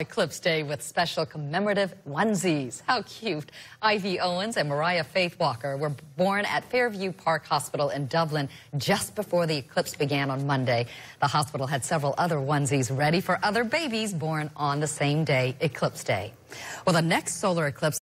Eclipse Day with special commemorative onesies. How cute. Ivy Owens and Mariah Faith Walker were born at Fairview Park Hospital in Dublin just before the eclipse began on Monday. The hospital had several other onesies ready for other babies born on the same day, Eclipse Day. Well, the next solar eclipse